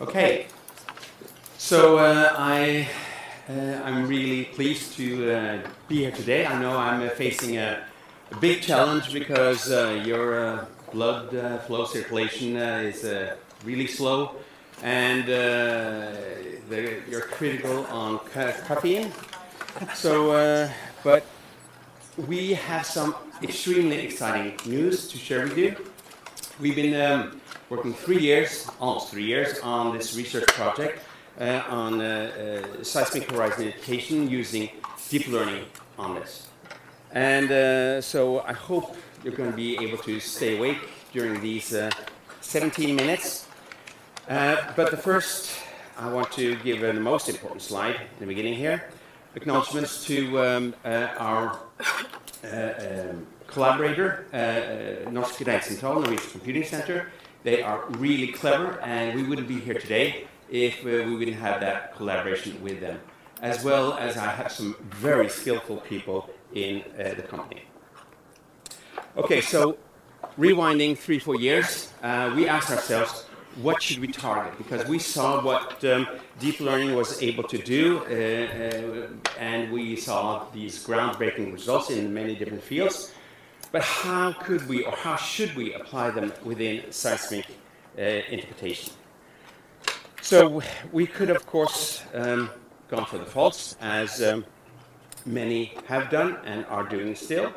Okay, so uh, I, uh, I'm really pleased to uh, be here today. I know I'm uh, facing a, a, big challenge because uh, your uh, blood flow circulation is really slow and you're critical on caffeine. So, but we have some extremely exciting news to share with you. We've been um, working three years, almost three years, on this research project uh, on uh, uh, seismic horizon identification using deep learning on this. And uh, so I hope you're going to be able to stay awake during these uh, 17 minutes. But the first, I want to give the most important slide in the beginning here. Acknowledgements to um, our um, collaborator, uh, Norsk Regnesentral, Norwegian Computing Center, they are really clever, and we wouldn't be here today if uh, we wouldn't have that collaboration with them, as well as I have some very skillful people in uh, the company. Okay, so rewinding three, four years, uh, we asked ourselves, what should we target? Because we saw what um, deep learning was able to do, uh, uh, and we saw these groundbreaking results in many different fields. But how could we or how should we apply them within seismic uh, interpretation? So we could, of course, um, gone for the faults, as um, many have done and are doing still.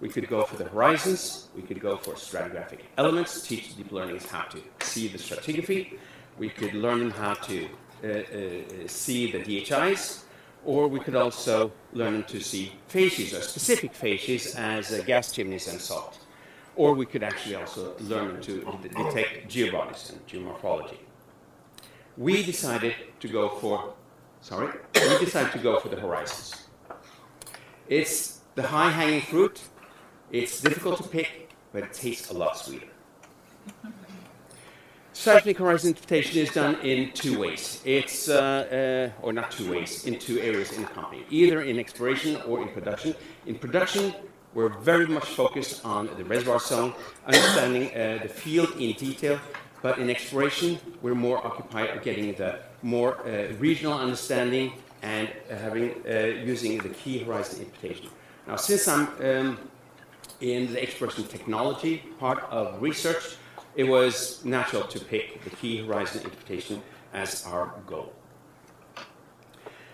We could go for the horizons. We could go for stratigraphic elements, teach deep learning how to see the stratigraphy. We could learn how to uh, uh, see the DHIs or we could also learn to see facies, or specific facies, as uh, gas chimneys and salt. Or we could actually also learn to detect geobodies and geomorphology. We decided to go for, sorry, we decided to go for the horizons. It's the high-hanging fruit. It's difficult to pick, but it tastes a lot sweeter. Seismic horizon interpretation is done in two ways. It's, uh, uh, or not two ways, in two areas in the company, either in exploration or in production. In production, we're very much focused on the reservoir zone, understanding uh, the field in detail, but in exploration, we're more occupied with getting the more uh, regional understanding and having, uh, using the key horizon interpretation. Now, since I'm um, in the exploration technology part of research, it was natural to pick the key horizon interpretation as our goal.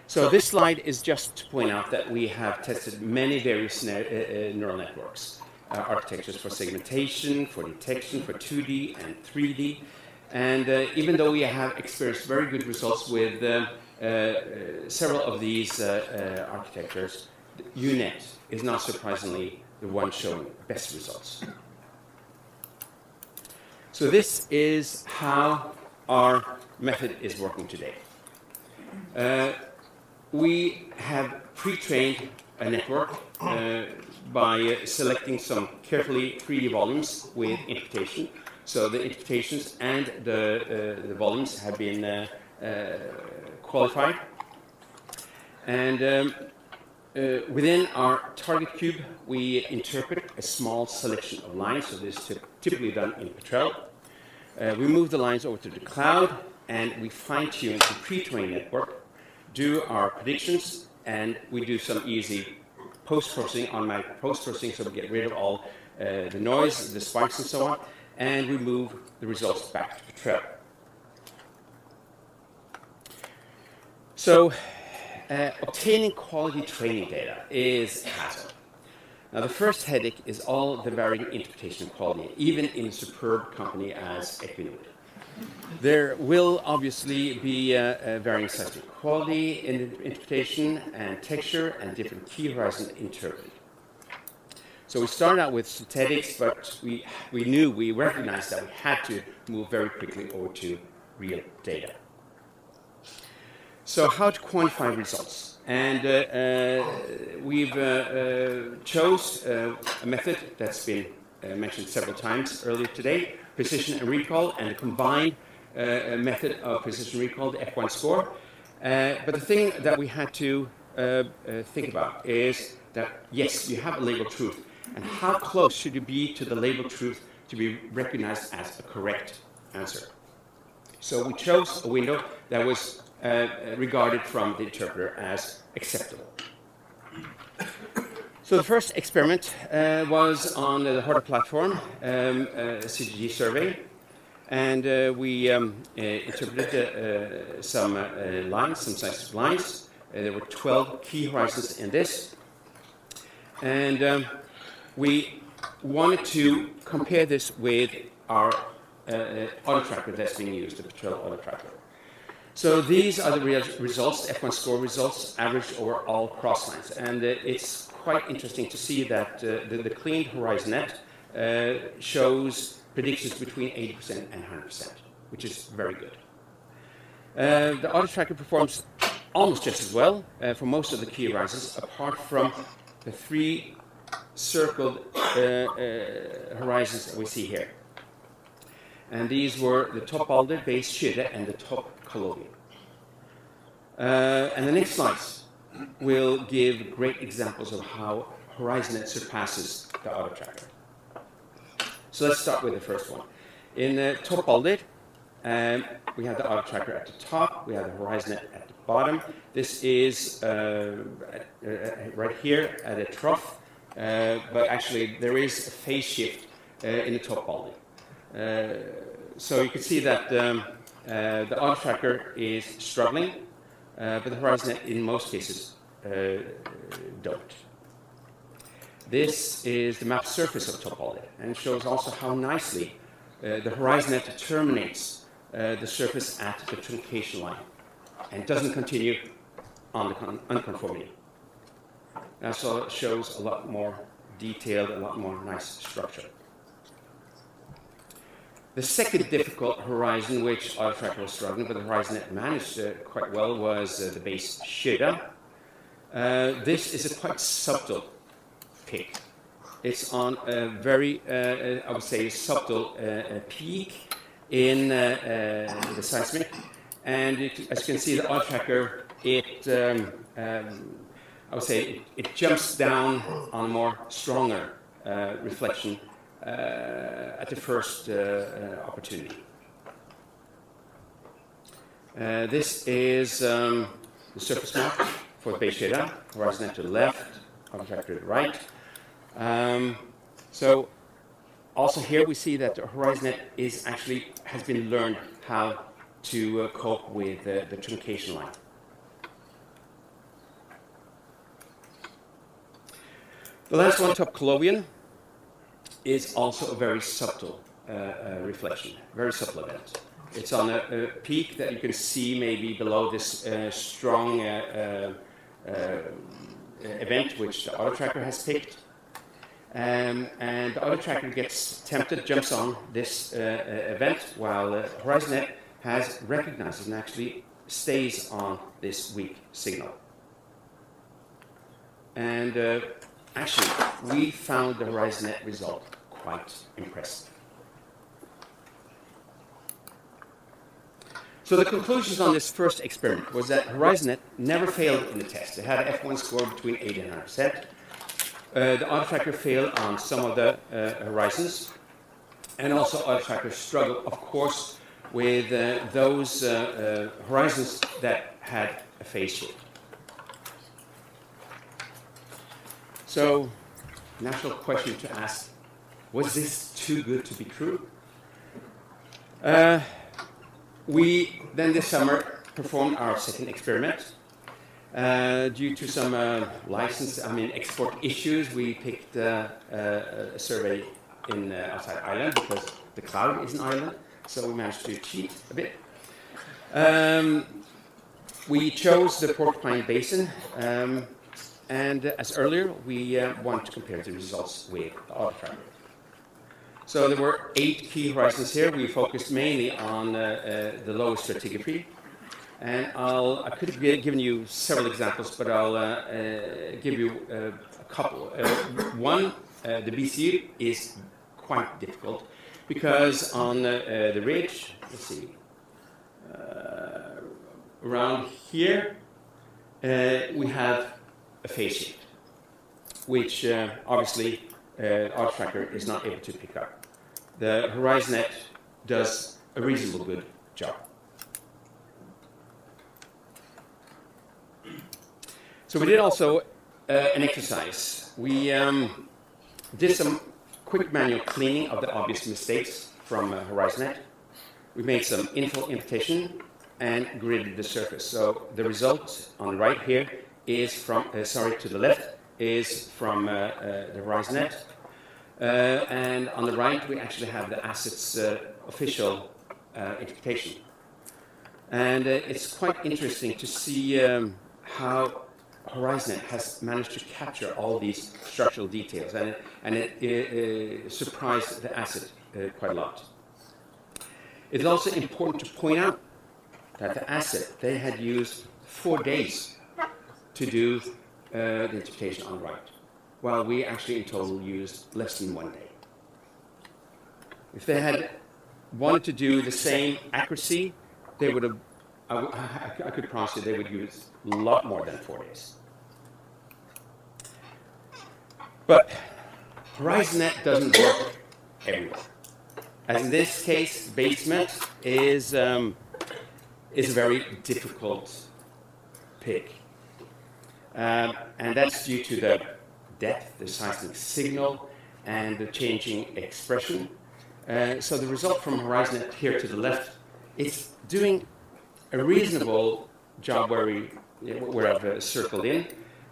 So this slide is just to point out that we have tested many various uh, uh, neural networks, uh, architectures for segmentation, for detection, for 2D and 3D. And uh, even though we have experienced very good results with uh, several of these architectures, U-Net is not surprisingly the one showing best results. So this is how our method is working today. Uh, we have pre-trained a network uh, by selecting some carefully 3D volumes with interpretation. So the interpretations and the, uh, the volumes have been uh, uh, qualified. And um, uh, within our target cube, we interpret a small selection of lines. So this is typically done in Petrel. Uh, we move the lines over to the cloud, and we fine-tune the pre-trained network, do our predictions, and we do some easy post-processing, automatic post-processing, so we get rid of all uh, the noise, the spikes, and so on, and we move the results back to Petrel. So, uh, obtaining quality training data is a. Now, the first headache is all the varying interpretation of quality, even in a superb company as Equinor. There will obviously be uh, uh, varying seismic quality in interpretation and texture and different key horizon interpreted. So we started out with synthetics, but we, we knew, we recognized that we had to move very quickly over to real data. So how to quantify results? And uh, uh, we've uh, uh chose uh, a method that's been uh, mentioned several times earlier today, precision and recall, and a combined method of precision recall, the F1 score. but the thing that we had to think about is that, yes, you have a label truth, and how close should you be to the label truth to be recognized as a correct answer? So we chose a window that was regarded from the interpreter as acceptable. So the first experiment uh, was on the Horda platform, um, a CGG survey, and uh, we um, uh, interpreted uh, some uh, lines, some sizes lines. Uh, there were 12 key horizons in this, and um, we wanted to compare this with our auto tracker that's being used, the Petrel auto tracker. So these are the re results, F1 score results, averaged over all cross lines, and it's quite interesting to see that uh, the, the, cleaned HorizonNet uh, shows predictions between 80% and 100%, which is very good. Uh, the auto tracker performs almost just as well uh, for most of the key horizons, apart from the three circled uh, uh, horizons that we see here. And these were the top Balder, base Skyrre, and the top Callovian. and the next slides will give great examples of how HorizonNet surpasses the auto tracker. So let's start with the first one. In the top Balder, um, we have the auto tracker at the top, we have the HorizonNet at the bottom. This is uh, uh, right here at a trough, uh, but actually there is a phase shift uh, in the top Balder. Uh, so you can see that um, uh, the auto tracker is struggling uh, but the Horizon in most cases uh, don't. This is the map surface of Balder and shows also how nicely uh, the HorizonNet terminates the surface at the truncation line and doesn't continue on the unconformity. That shows a lot more detailed, a lot more nice structure. The second difficult horizon, which AutoTracker was struggling, but the HorizonNet managed uh, quite well, was uh, the base Skyrre. Uh, this is a quite subtle pick. It's on a very, uh, uh, I would say, subtle uh, peak in the seismic. And it, as you can see, the AutoTracker, it, um, um, I would say, it, it, jumps down on a more stronger reflection at the first uh, uh, opportunity. this is um, the surface map for Beisheda, horizon to the left, object to the right. Um, so also here we see that the HorizonNet is actually has been learned how to uh, cope with uh, the truncation line. The last one, top Callovian, is also a very subtle uh, uh, reflection, very subtle event. It's on a, a, peak that you can see maybe below this uh, strong event which the auto tracker has picked. Um, and the auto tracker gets tempted, jumps on this event, while uh, has recognized and actually stays on this weak signal. And uh, actually, we found the HorizonNet result quite impressive. So the conclusions on this first experiment was that HorizonNet never failed in the test. It had an F1 score between 80 and 100%. Uh, the auto tracker failed on some of the uh, horizons, and also auto tracker struggled, of course, with uh, those uh, uh, horizons that had a phase shift. So, natural question to ask was this too good to be true? Uh, we then this summer performed our second experiment. Uh, due to some uh, license, I mean export issues, we picked uh, a survey in uh, outside Ireland because the cloud is an island, so we managed to cheat a bit. Um, we chose the Porcupine Basin, um, and as earlier, we uh, want to compare the results with the tracker. So there were eight key horizons here. We focused mainly on uh, uh, the lowest stratigraphy. And I'll, I could have given you several examples, but I'll uh, uh give you uh, a couple. Uh, one, the BC is quite difficult because on the ridge, let's see, around here, we have a face shift, which uh, obviously uh, our tracker is not able to pick up. The HorizonNet does a reasonable good job. So we did also uh, an exercise. We um, did some quick manual cleaning of the obvious mistakes from uh, HorizonNet. We made some info imitation and gridded the surface. So the result on the right here is from, uh, sorry, to the left is from uh, uh, the HorizonNet. Uh, and on the right, we actually have the asset's uh, official uh, interpretation. And it's quite interesting to see um, how HorizonNet has managed to capture all these structural details, and and it, it surprised the asset quite a lot. It's also important to point out that the asset they had used four days to do uh, the interpretation on right, while we actually in total used less than one day. If they had wanted to do the same accuracy, they would have, I, I could promise you, they would use a lot more than four days. But HorizonNet doesn't work everywhere. As in this case, basement is, um, is a very difficult pick. Um, and that's due to the depth, the seismic signal, and the changing expression. Uh, so the result from HorizonNet here to the left, it's doing a reasonable job where, we, where I've uh, circled in,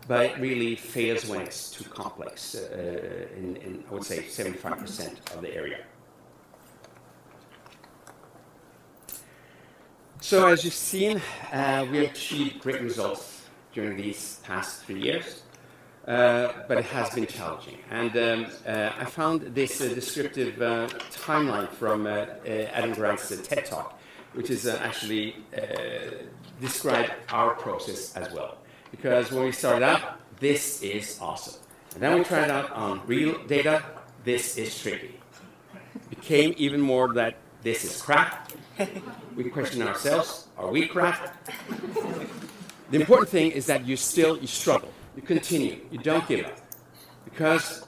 but it really fails when it's too complex, uh, in, in, I would say, 75% of the area. So as you've seen, uh, we achieved great results during these past three years, uh, but it has been challenging. And um, uh, I found this uh, descriptive timeline from Adam Grant's TED Talk, which is actually describe our process as well. Because when we started out, this is awesome. And then we tried out on real data, this is tricky. Became even more that this is crap. We question ourselves, are we crap? The important thing is that you still, you struggle, you continue, you don't give up. Because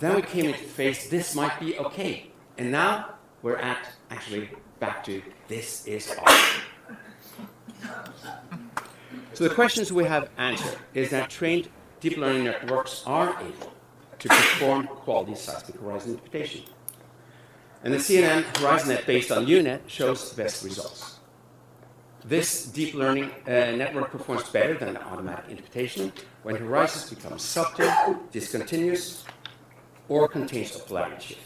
then we came into phase. this might be okay. And now we're at, actually, back to, this is awesome. So the questions we have answered is that trained deep learning networks are able to perform quality seismic horizon interpretation. And the CNN HorizonNet based on UNet shows the best results. This deep learning uh, network performs better than automatic interpretation when horizons become subtle, discontinuous, or contains a polarity shift.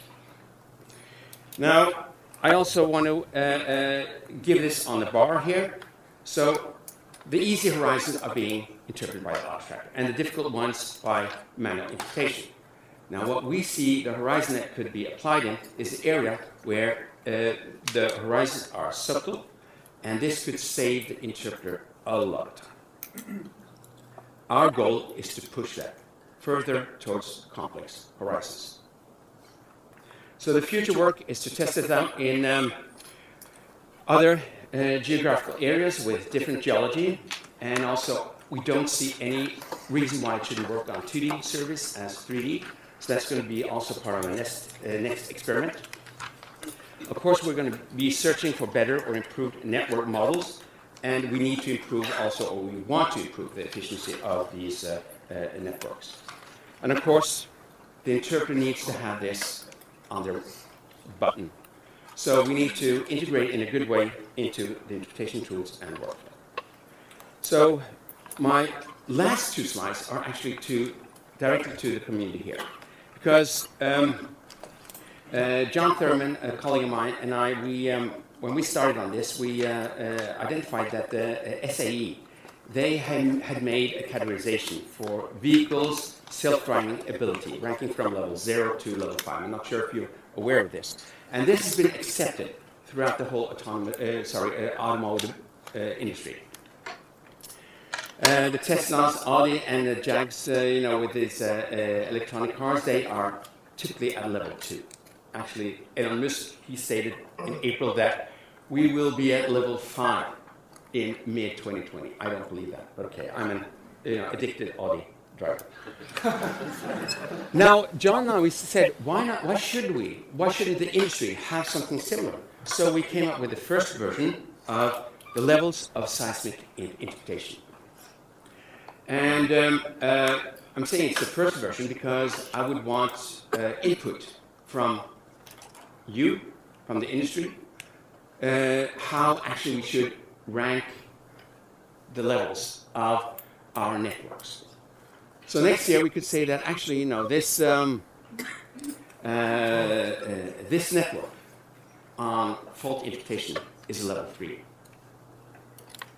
Now, I also want to uh, uh, give this on the bar here. So, the easy horizons are being interpreted by the abstract, and the difficult ones by manual interpretation. Now, what we see the horizon that could be applied in is the area where uh, the horizons are subtle, and this could save the interpreter a lot of time. Our goal is to push that further towards complex horizons. So the future work is to test it out in um, other uh, geographical areas with different geology, and also we don't see any reason why it shouldn't work on 2D service as 3D. So that's going to be also part of our next, uh, next experiment. Of course, we're going to be searching for better or improved network models, and we need to improve also, or we want to improve the efficiency of these uh, uh, networks. And of course, the interpreter needs to have this on their button. So we need to integrate in a good way into the interpretation tools and workflow. So my last two slides are actually to to the community here because um, uh, John Thurman, a colleague of mine, and I, we, um, when we started on this, we uh, uh, identified that the uh, SAE, they had, had made a categorization for vehicles self-driving ability, ranking from level 0 to level 5. I'm not sure if you're aware of this. And this has been accepted throughout the whole autonomous, uh, sorry, automotive industry. The Teslas, Audi, and the Jags, you know, with these electronic cars, they are typically at level two. Actually, Elon Musk, he stated in April that we will be at level five in mid 2020. I don't believe that, but okay, I'm an you know, addicted Audi driver. now, John we said, why not? Why should we? Why shouldn't the industry have something similar? So we came up with the first version of the levels of seismic interpretation. And um, uh, I'm saying it's the first version because I would want uh, input from you, from the industry, uh, how actually we should rank the levels of our networks. So next year we could say that actually, you know, this um, uh, uh, this network on fault interpretation is a level three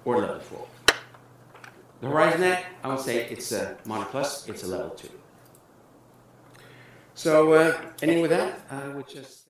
or level four. The Horizon Net, I would say it's a Mono Plus, it's a level two. So, uh, ending with that, I would just.